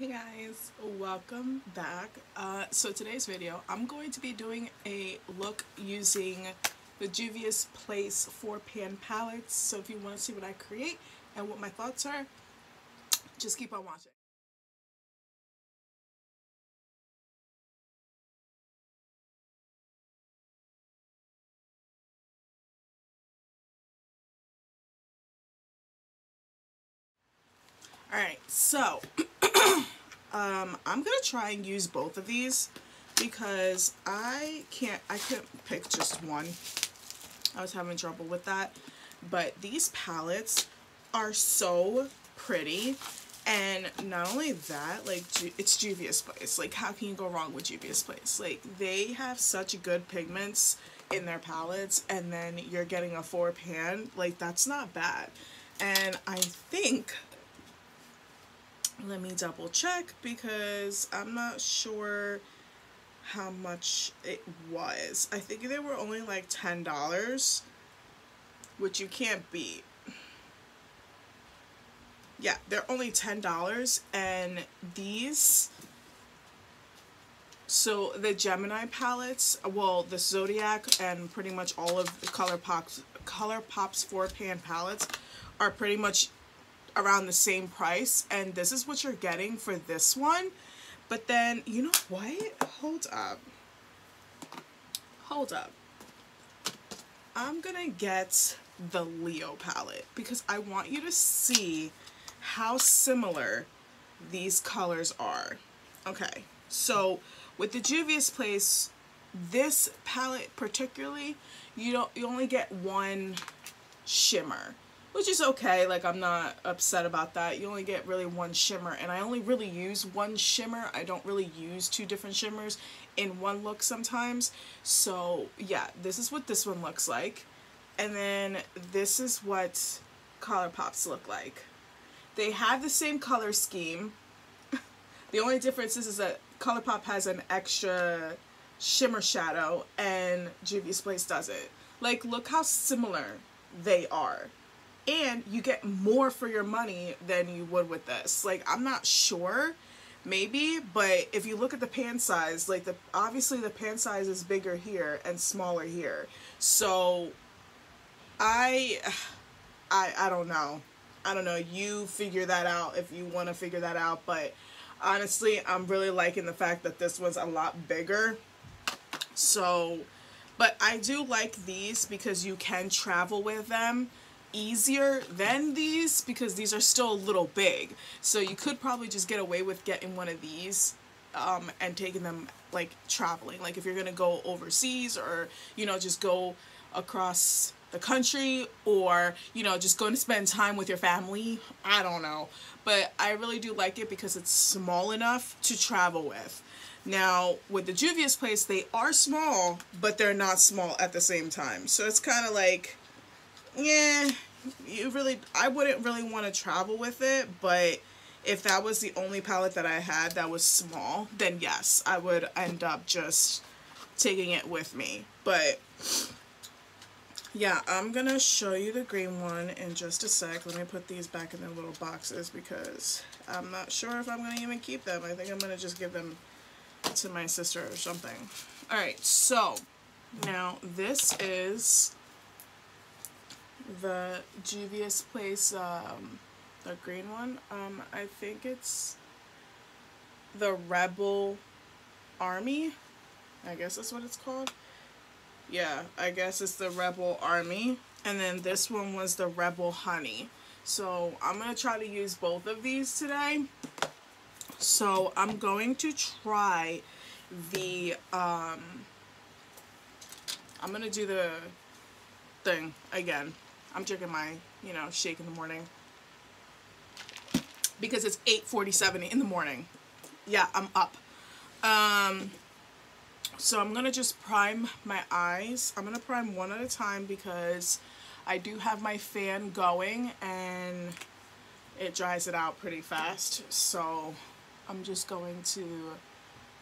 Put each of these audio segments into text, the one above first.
Hey guys, welcome back. Uh, so today's video, I'm going to be doing a look using the Juvia's Place 4 pan palettes. So if you want to see what I create and what my thoughts are, just keep on watching. Alright, so um, I'm gonna try and use both of these because I can't I couldn't pick just one. I was having trouble with that. But these palettes are so pretty and not only that, like, it's Juvia's Place. Like, how can you go wrong with Juvia's Place? Like, they have such good pigments in their palettes, and then you're getting a four pan. Like, that's not bad. And I think let me double check because I'm not sure how much it was. I think they were only like $10, which you can't beat. Yeah, they're only $10 and these so the Gemini palettes, well, the Zodiac and pretty much all of the ColourPop's ColourPop's four pan palettes are pretty much around the same price and this is what you're getting for this one. But then you know what? Hold up. Hold up. I'm gonna get the Leo palette because I want you to see how similar these colors are. Okay so with the Juvia's Place this palette particularly you don't you only get one shimmer which is okay like I'm not upset about that. You only get really one shimmer and I only really use one shimmer. I don't really use two different shimmers in one look sometimes. So yeah this is what this one looks like. And then this is what ColourPops look like. They have the same color scheme. The only difference is, is that ColourPop has an extra shimmer shadow and Juvia's Place does it. Like look how similar they are and you get more for your money than you would with this. Like I'm not sure. Maybe but if you look at the pan size like the obviously the pan size is bigger here and smaller here. So I I I don't know. I don't know. You figure that out if you want to figure that out but honestly I'm really liking the fact that this one's a lot bigger. So but I do like these because you can travel with them easier than these because these are still a little big. So you could probably just get away with getting one of these um, and taking them like traveling. Like if you're going to go overseas or, you know, just go across the country or, you know, just going to spend time with your family. I don't know. But I really do like it because it's small enough to travel with. Now, with the Juvia's Place, they are small, but they're not small at the same time. So it's kind of like yeah, you really, I wouldn't really want to travel with it, but if that was the only palette that I had that was small, then yes, I would end up just taking it with me. But yeah, I'm going to show you the green one in just a sec. Let me put these back in their little boxes because I'm not sure if I'm going to even keep them. I think I'm going to just give them to my sister or something. Alright, so now this is the Juvia's Place, um, the green one. Um, I think it's the Rebel Army. I guess that's what it's called. Yeah, I guess it's the Rebel Army. And then this one was the Rebel Honey. So I'm going to try to use both of these today. So I'm going to try the, um, I'm going to do the thing again. I'm drinking my, you know, shake in the morning. Because it's 8.47 in the morning. Yeah, I'm up. Um, so I'm going to just prime my eyes. I'm going to prime one at a time because I do have my fan going and it dries it out pretty fast. So I'm just going to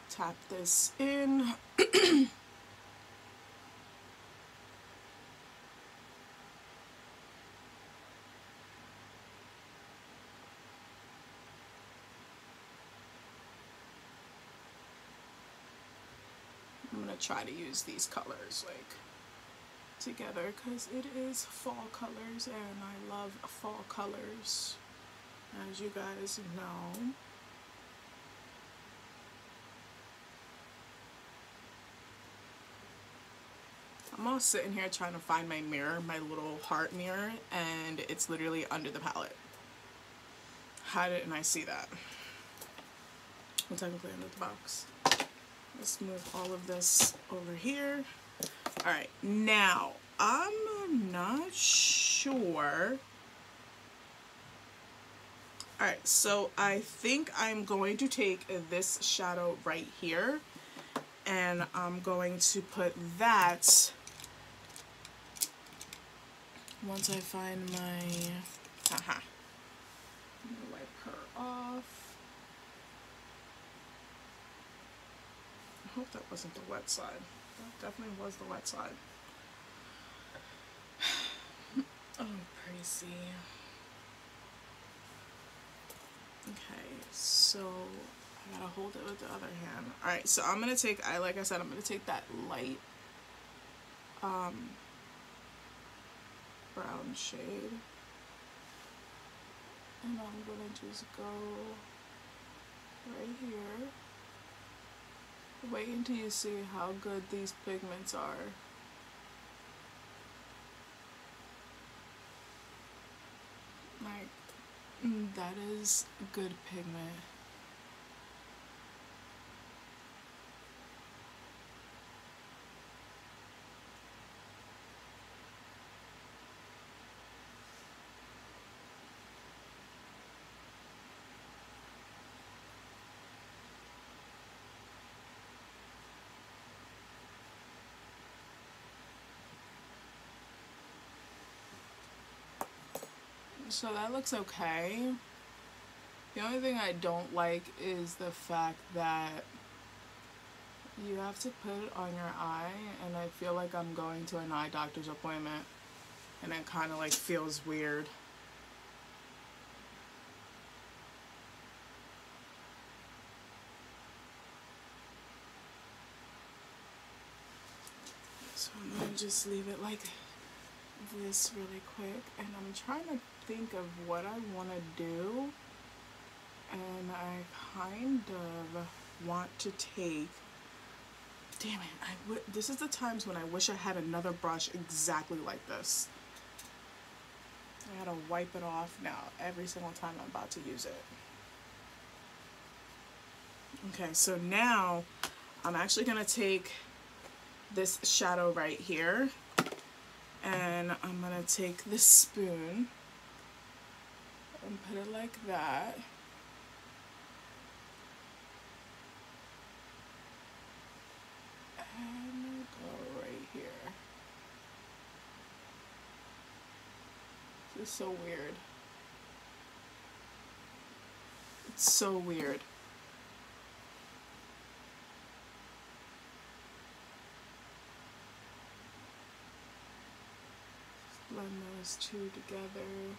tap this in. try to use these colors like together because it is fall colors and I love fall colors as you guys know. I'm all sitting here trying to find my mirror, my little heart mirror, and it's literally under the palette. How didn't I see that? Well, technically under the box. Let's move all of this over here. All right, now I'm not sure. All right, so I think I'm going to take this shadow right here and I'm going to put that once I find my, haha, wipe her off. I hope that wasn't the wet side. That definitely was the wet side. oh, crazy. Okay, so I gotta hold it with the other hand. Alright, so I'm gonna take, I like I said, I'm gonna take that light um, brown shade and I'm gonna just go right here wait until you see how good these pigments are. Like mm, that is good pigment So that looks okay. The only thing I don't like is the fact that you have to put it on your eye and I feel like I'm going to an eye doctor's appointment and it kind of like feels weird. So I'm going to just leave it like this really quick and I'm trying to think of what I want to do and I kind of want to take damn it I w this is the times when I wish I had another brush exactly like this. I gotta wipe it off now every single time I'm about to use it. Okay so now I'm actually gonna take this shadow right here and I'm gonna take this spoon and put it like that. And go right here. This is so weird. It's so weird. Blend those two together.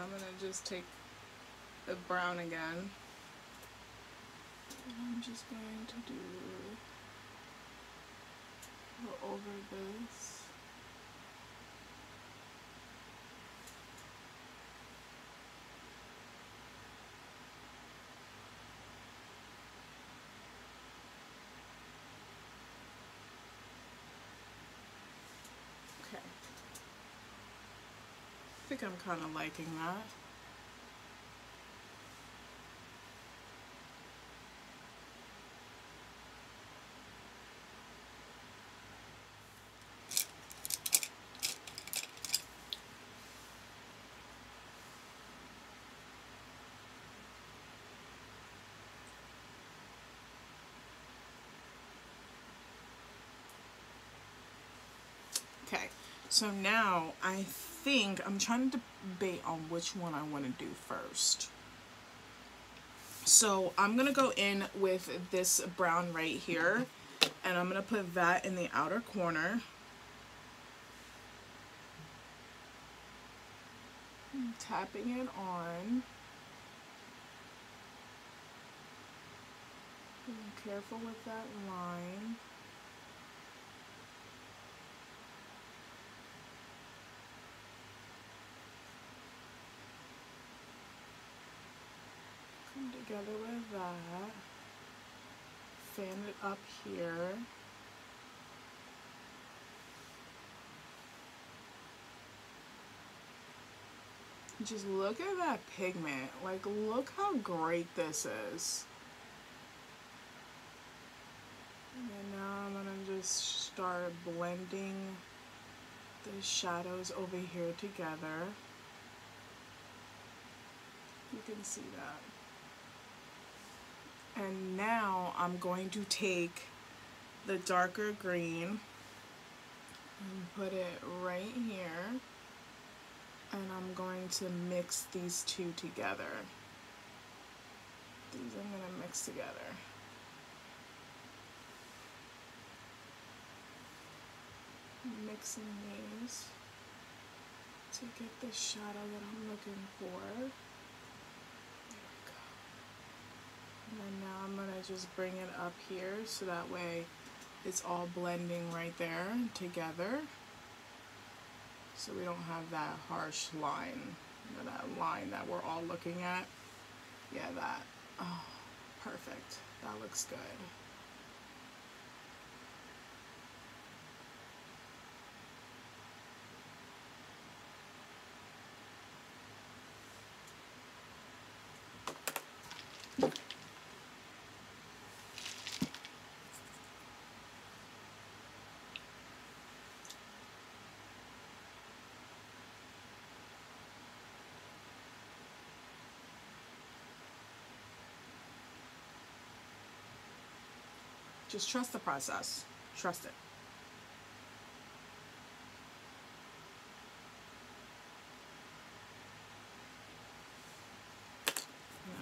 I'm going to just take the brown again. And I'm just going to do go over this. Okay. I think I'm kind of liking that. So now I think I'm trying to debate on which one I want to do first. So I'm going to go in with this brown right here and I'm going to put that in the outer corner. I'm tapping it on. Being careful with that line. Come together with that. Fan it up here. Just look at that pigment. Like, look how great this is. And now I'm gonna just start blending the shadows over here together. You can see that. And now I'm going to take the darker green and put it right here. And I'm going to mix these two together. These I'm going to mix together. mixing these to get the shadow that I'm looking for. There we go. And now I'm gonna just bring it up here so that way it's all blending right there together. So we don't have that harsh line, you know, that line that we're all looking at. Yeah, that. Oh, perfect. That looks good. Just trust the process. Trust it.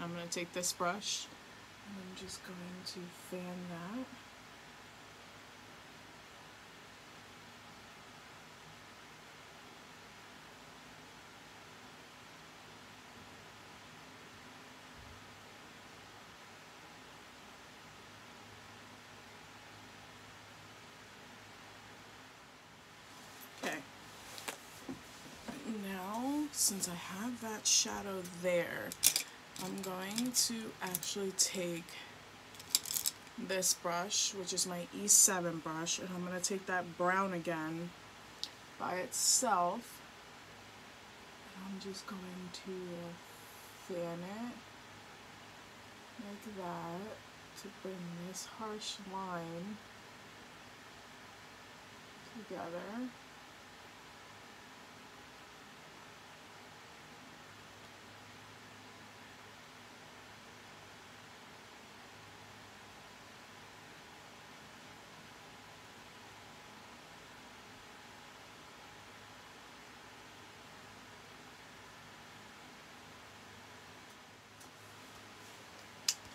I'm going to take this brush and I'm just going to fan that. Okay. Now, since I have that shadow there, I'm going to actually take this brush, which is my E7 brush, and I'm going to take that brown again by itself. And I'm just going to fan it like that to bring this harsh line together.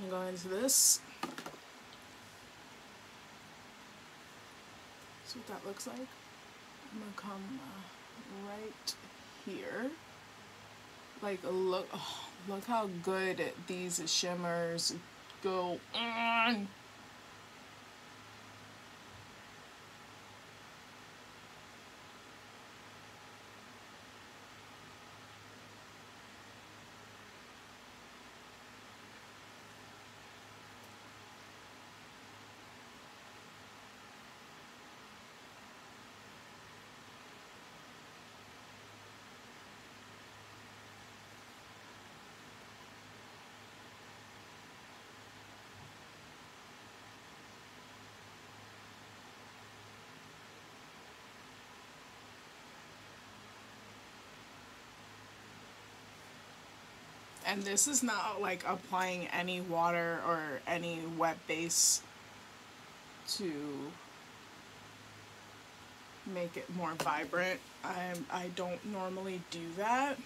I'm going into this. See what that looks like. I'm gonna come uh, right here. Like look, oh, look how good these shimmers go. on. And this is not like applying any water or any wet base to make it more vibrant. I, I don't normally do that.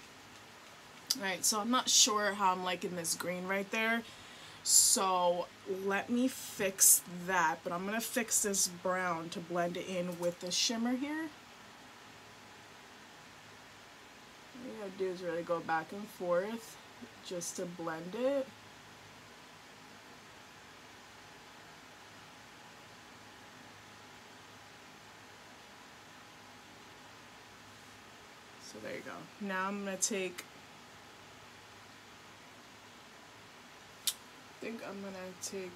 Alright, so I'm not sure how I'm liking this green right there. So let me fix that, but I'm to fix this brown to blend it in with the shimmer here. All you gotta do is really go back and forth just to blend it. So there you go. Now I'm going to take, I think I'm going to take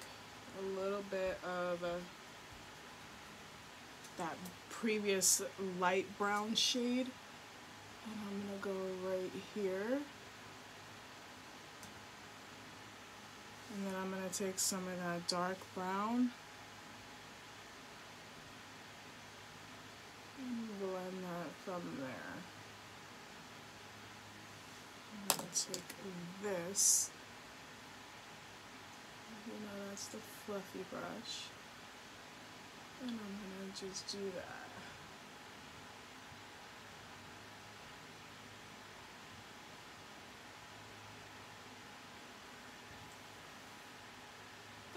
a little bit of a, that previous light brown shade and I'm going to go right here. And then I'm going to take some of that dark brown and blend that from there. I'm going to take this, you know that's the fluffy brush, and I'm going to just do that.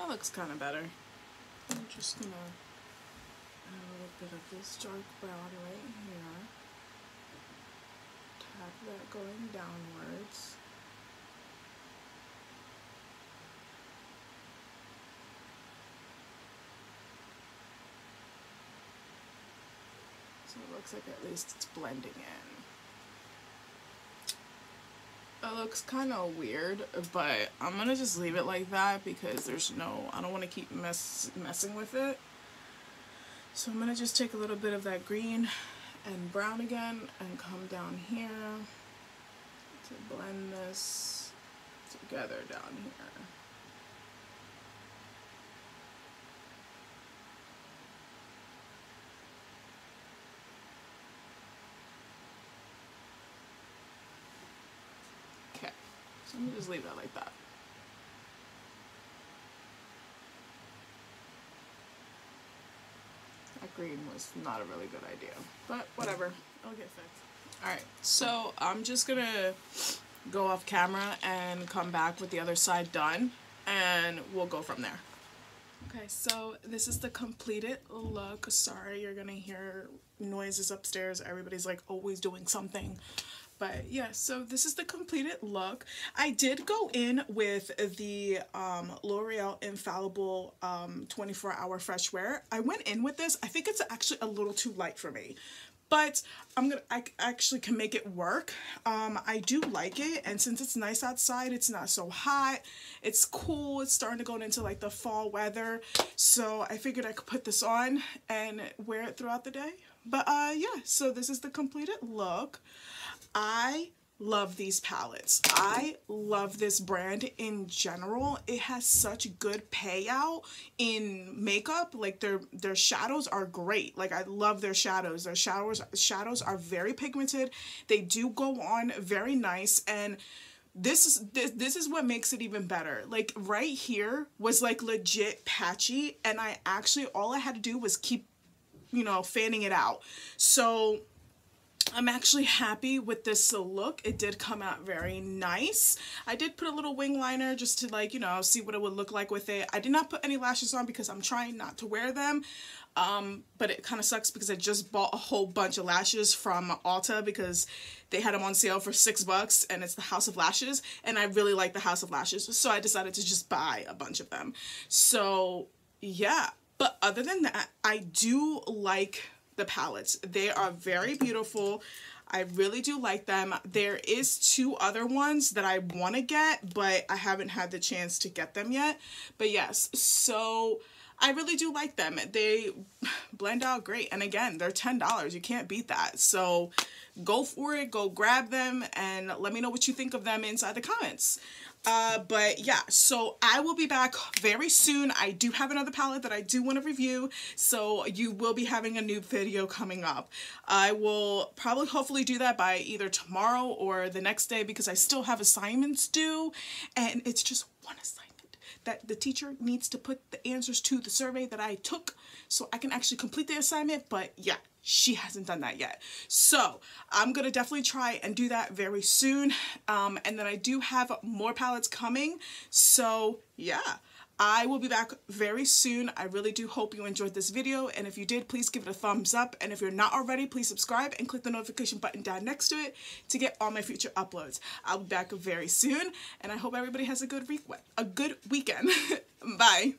That looks kind of better. I'm just gonna add a little bit of this dark brown right here. Tap that going downwards. So it looks like at least it's blending in. It looks kind of weird, but I'm gonna just leave it like that because there's no, I don't want to keep mess messing with it. So I'm gonna just take a little bit of that green and brown again and come down here to blend this together down here. Just leave that like that. That green was not a really good idea, but whatever, it'll get fixed. Alright, so I'm just gonna go off camera and come back with the other side done, and we'll go from there. Okay, so this is the completed look. Sorry, you're gonna hear noises upstairs. Everybody's like always doing something. But yeah, so this is the completed look. I did go in with the um, L'Oreal Infallible um, 24 Hour Fresh Wear. I went in with this. I think it's actually a little too light for me. But I'm gonna, I actually can make it work. Um, I do like it, and since it's nice outside, it's not so hot. It's cool. It's starting to go into like the fall weather, so I figured I could put this on and wear it throughout the day. But uh, yeah, so this is the completed look. I love these palettes. I love this brand in general. It has such good payout in makeup. Like their their shadows are great. Like I love their shadows. Their shadows shadows are very pigmented. They do go on very nice and this is this, this is what makes it even better. Like right here was like legit patchy and I actually all I had to do was keep you know fanning it out. So I'm actually happy with this look. It did come out very nice. I did put a little wing liner just to like, you know, see what it would look like with it. I did not put any lashes on because I'm trying not to wear them. Um, but it kind of sucks because I just bought a whole bunch of lashes from Ulta because they had them on sale for six bucks and it's the House of Lashes and I really like the House of Lashes so I decided to just buy a bunch of them. So yeah, but other than that, I do like the palettes. They are very beautiful. I really do like them. There is two other ones that I want to get, but I haven't had the chance to get them yet. But yes, so I really do like them. They blend out great. And again, they're $10. You can't beat that. So go for it. Go grab them and let me know what you think of them inside the comments. Uh, but yeah, so I will be back very soon. I do have another palette that I do want to review, so you will be having a new video coming up. I will probably hopefully do that by either tomorrow or the next day because I still have assignments due, and it's just one assignment that the teacher needs to put the answers to the survey that I took so I can actually complete the assignment, but yeah, she hasn't done that yet. So I'm gonna definitely try and do that very soon. Um, and then I do have more palettes coming. So yeah. I will be back very soon. I really do hope you enjoyed this video and if you did please give it a thumbs up and if you're not already please subscribe and click the notification button down next to it to get all my future uploads. I'll be back very soon and I hope everybody has a good week a good weekend. Bye.